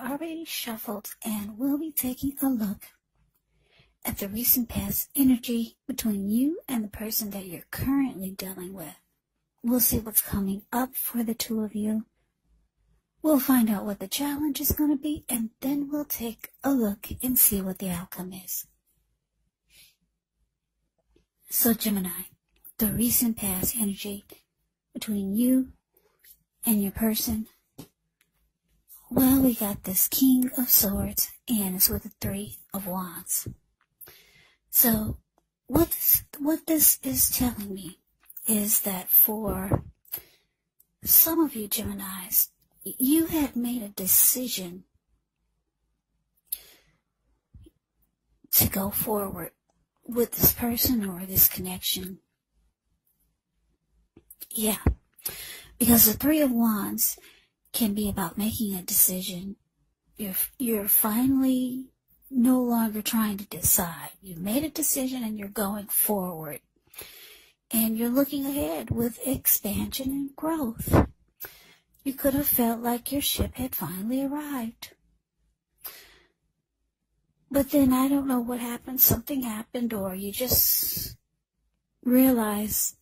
already shuffled and we'll be taking a look at the recent past energy between you and the person that you're currently dealing with. We'll see what's coming up for the two of you. We'll find out what the challenge is going to be, and then we'll take a look and see what the outcome is. So, Gemini, the recent past energy between you and your person. Well, we got this King of Swords, and it's with the Three of Wands. So, what this, what this is telling me is that for some of you Geminis, you had made a decision to go forward with this person or this connection. Yeah. Because the Three of Wands can be about making a decision. You're, you're finally no longer trying to decide. You've made a decision and you're going forward. And you're looking ahead with expansion and growth. You could have felt like your ship had finally arrived. But then I don't know what happened. Something happened or you just realized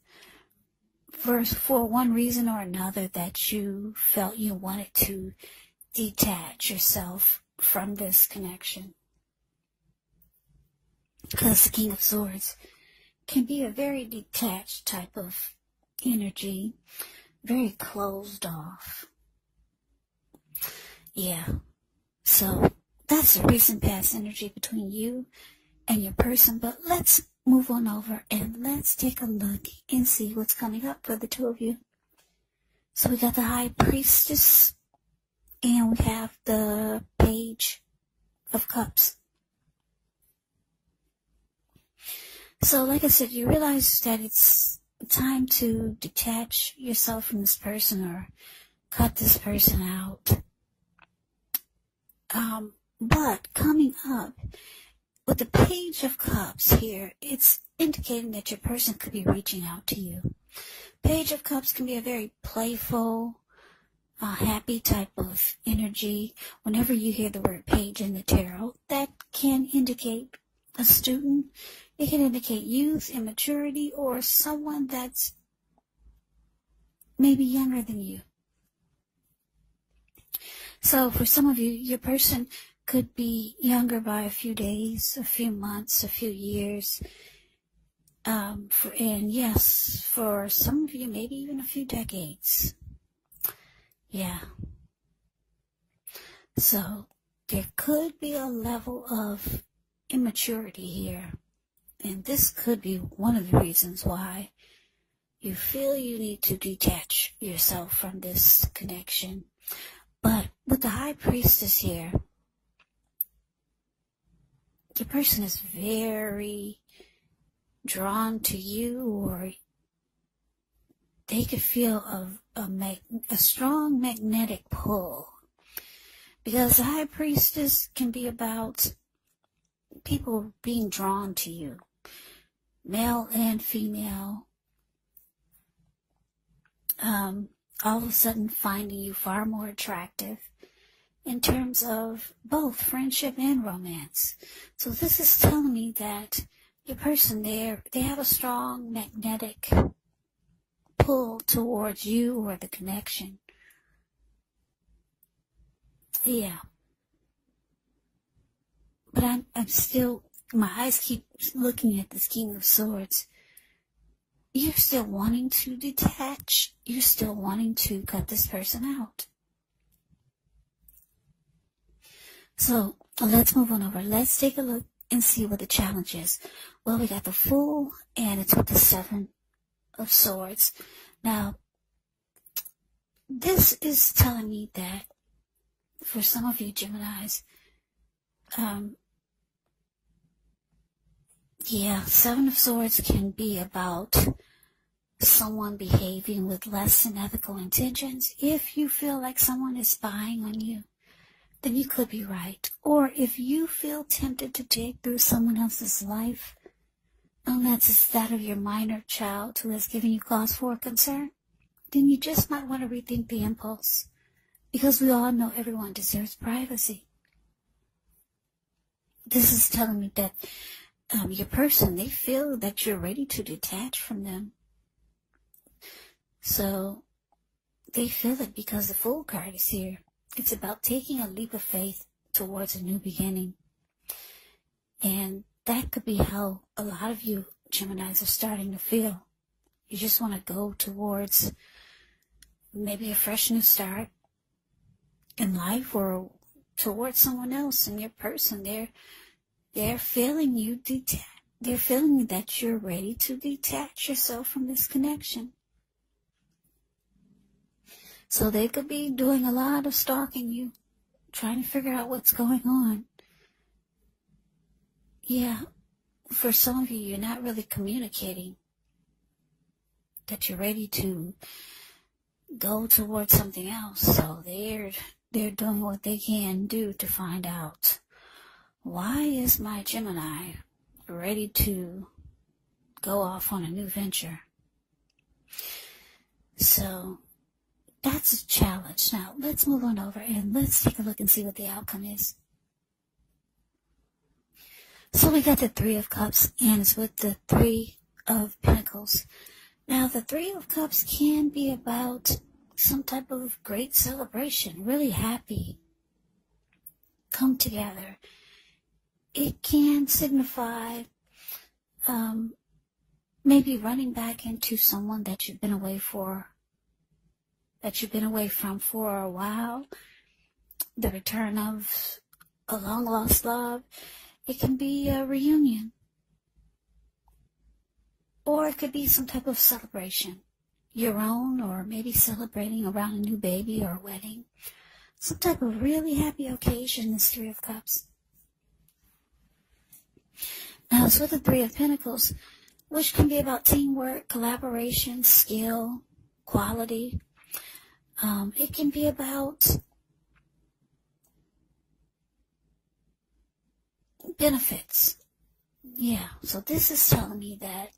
for, for one reason or another that you felt you wanted to detach yourself from this connection. Because the King of Swords can be a very detached type of energy, very closed off. Yeah. So that's the recent past energy between you and your person. But let's move on over and let's take a look and see what's coming up for the two of you. So we got the High Priestess and we have the Page of Cups. So like I said, you realize that it's time to detach yourself from this person or cut this person out. Um, but coming up with the Page of Cups here, it's indicating that your person could be reaching out to you. Page of Cups can be a very playful, uh, happy type of energy. Whenever you hear the word page in the tarot, that can indicate a student. It can indicate youth, immaturity, or someone that's maybe younger than you. So for some of you, your person could be younger by a few days, a few months, a few years. Um, for, and yes, for some of you, maybe even a few decades. Yeah. So there could be a level of immaturity here. And this could be one of the reasons why you feel you need to detach yourself from this connection. But with the high priestess here, the person is very drawn to you or they could feel a, a, mag, a strong magnetic pull. Because high priestess can be about people being drawn to you male and female. Um, all of a sudden finding you far more attractive in terms of both friendship and romance. So this is telling me that your person there, they have a strong magnetic pull towards you or the connection. Yeah. But I'm, I'm still, my eyes keep looking at this King of Swords. You're still wanting to detach. You're still wanting to cut this person out. So let's move on over. Let's take a look and see what the challenge is. Well, we got the Fool, and it's with the Seven of Swords. Now, this is telling me that for some of you Geminis, um, yeah, Seven of Swords can be about someone behaving with less than ethical intentions if you feel like someone is spying on you then you could be right. Or if you feel tempted to dig through someone else's life, unless it's that of your minor child who has given you cause for concern, then you just might want to rethink the impulse Because we all know everyone deserves privacy. This is telling me that um, your person, they feel that you're ready to detach from them. So they feel it because the Fool card is here. It's about taking a leap of faith towards a new beginning. And that could be how a lot of you Geminis are starting to feel. You just want to go towards maybe a fresh new start in life or towards someone else in your person. They're they're feeling you detach. They're feeling that you're ready to detach yourself from this connection. So they could be doing a lot of stalking you, trying to figure out what's going on. Yeah, for some of you, you're not really communicating that you're ready to go towards something else. So they're they're doing what they can do to find out why is my Gemini ready to go off on a new venture. So that's a challenge. Now let's move on over and let's take a look and see what the outcome is. So we got the Three of Cups ends with the Three of Pentacles. Now the Three of Cups can be about some type of great celebration, really happy, come together. It can signify um, maybe running back into someone that you've been away for, that you've been away from for a while, the return of a long lost love. It can be a reunion. Or it could be some type of celebration. Your own, or maybe celebrating around a new baby or a wedding. Some type of really happy occasion, this Three of Cups. Now it's with the Three of Pentacles, which can be about teamwork, collaboration, skill, quality. Um, it can be about benefits. Yeah, so this is telling me that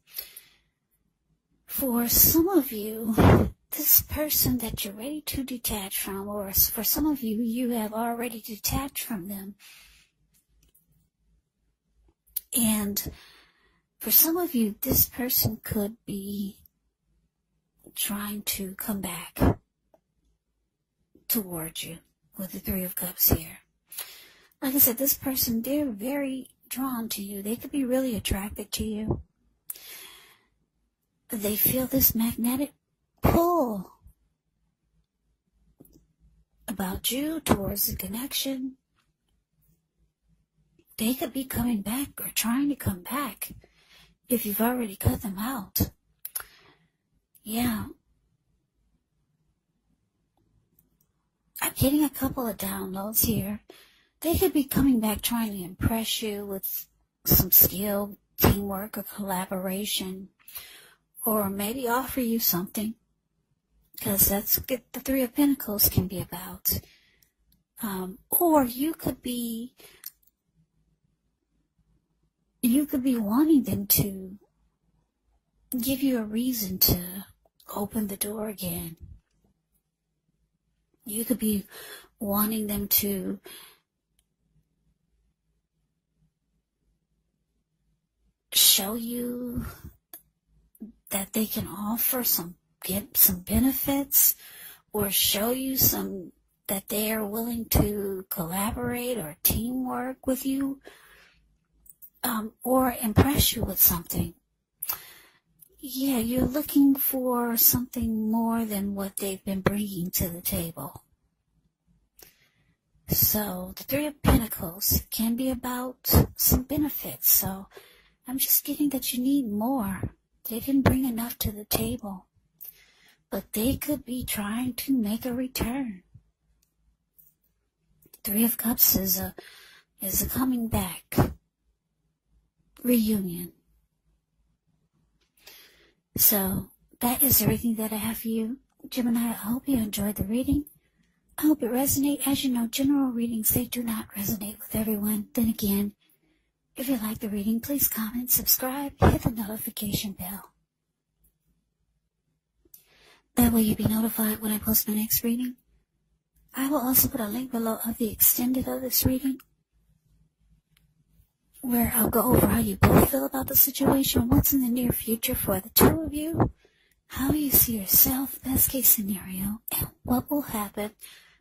for some of you, this person that you're ready to detach from, or for some of you, you have already detached from them. And for some of you, this person could be trying to come back towards you with the Three of Cups here like I said, this person, they're very drawn to you. They could be really attracted to you. They feel this magnetic pull about you towards the connection. They could be coming back or trying to come back if you've already cut them out. Yeah. I'm getting a couple of downloads here they could be coming back trying to impress you with some skill, teamwork, or collaboration, or maybe offer you something, because that's what the Three of Pentacles can be about. Um, or you could be, you could be wanting them to give you a reason to open the door again. You could be wanting them to show you that they can offer some get some benefits or show you some that they are willing to collaborate or teamwork with you um, or impress you with something. Yeah, you're looking for something more than what they've been bringing to the table. So the Three of Pentacles can be about some benefits. So I'm just getting that you need more. They didn't bring enough to the table. But they could be trying to make a return. Three of Cups is a is a coming back reunion. So that is everything that I have for you. Gemini, I hope you enjoyed the reading. I hope it resonated. As you know, general readings, they do not resonate with everyone. Then again, if you like the reading, please comment, subscribe, hit the notification bell. That way you'll be notified when I post my next reading. I will also put a link below of the extended of this reading where I'll go over how you both feel about the situation, what's in the near future for the two of you, how you see yourself, best case scenario, and what will happen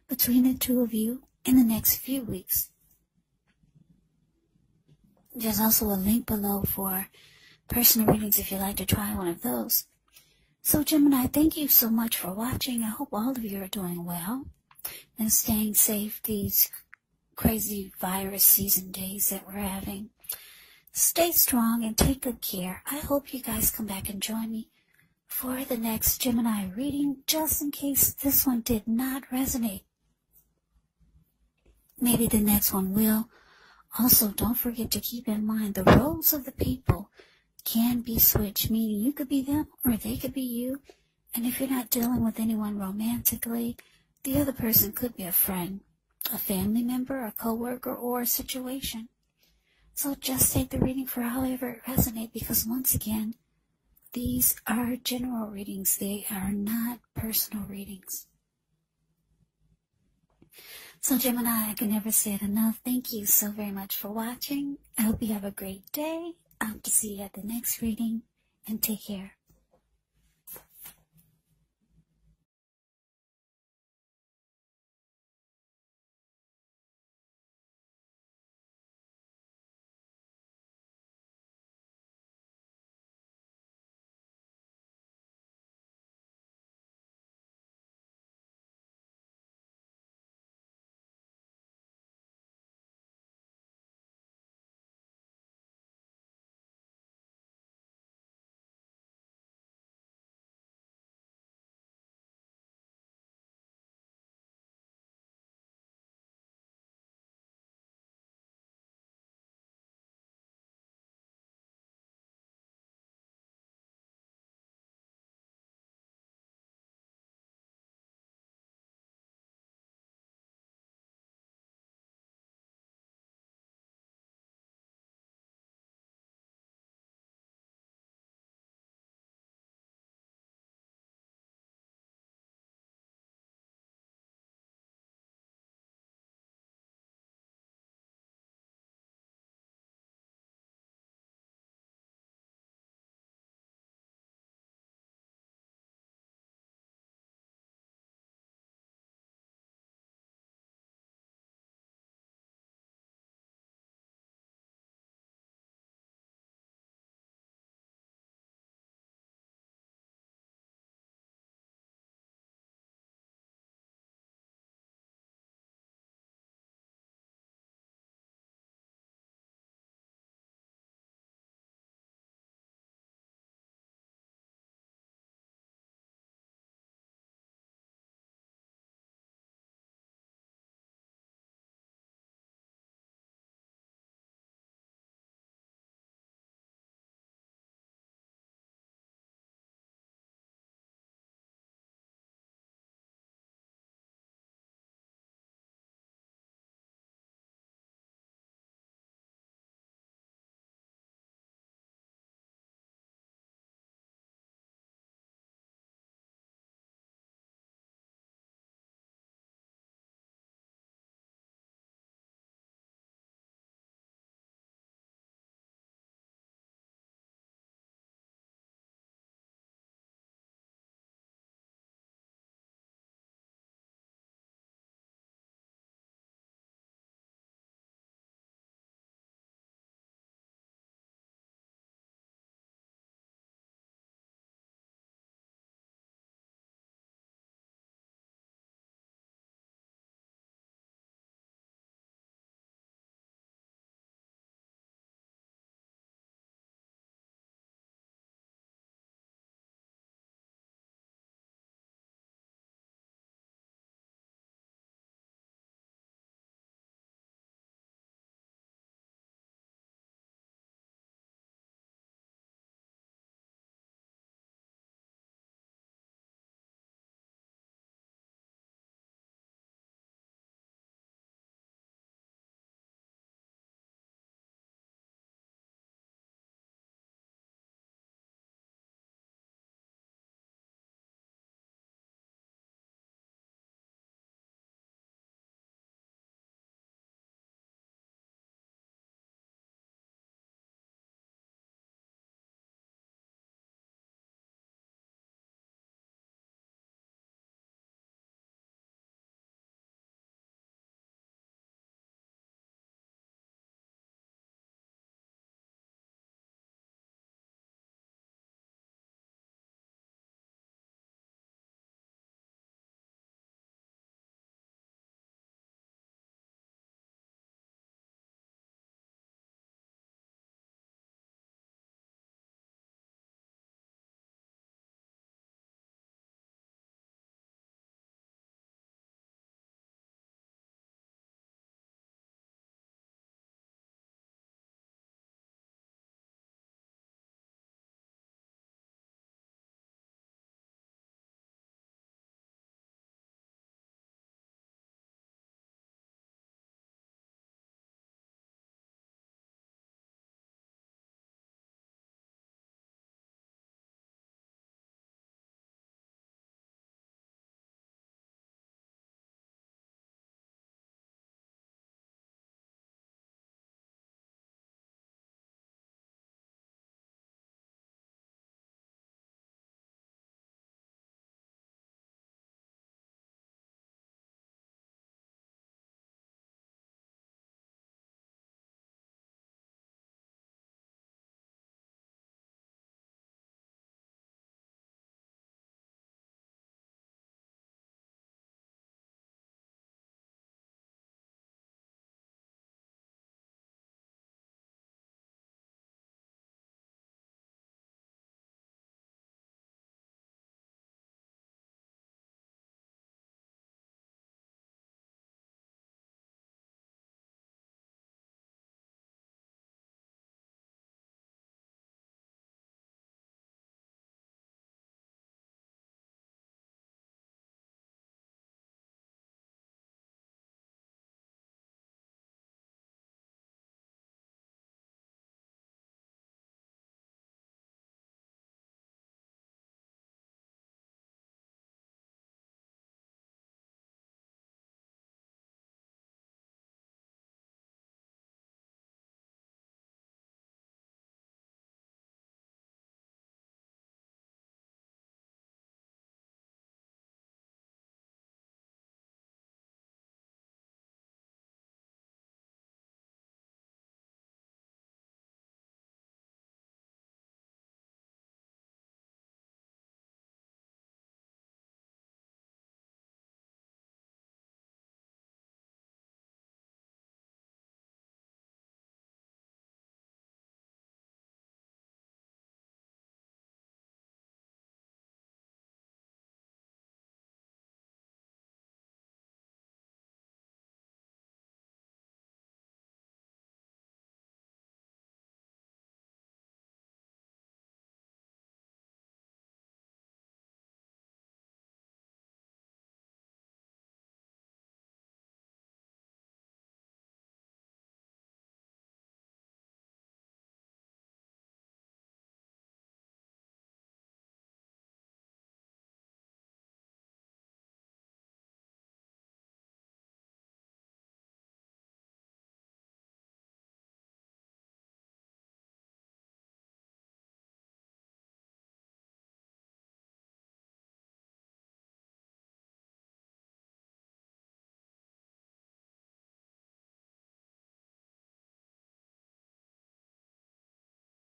between the two of you in the next few weeks. There's also a link below for personal readings if you'd like to try one of those. So Gemini, thank you so much for watching. I hope all of you are doing well and staying safe these crazy virus season days that we're having. Stay strong and take good care. I hope you guys come back and join me for the next Gemini reading, just in case this one did not resonate. Maybe the next one will. Also, don't forget to keep in mind the roles of the people can be switched, meaning you could be them or they could be you. And if you're not dealing with anyone romantically, the other person could be a friend, a family member, a coworker, or a situation. So just take the reading for however it resonates because once again, these are general readings. They are not personal readings. So Gemini, I can never say it enough. Thank you so very much for watching. I hope you have a great day. I hope to see you at the next reading and take care.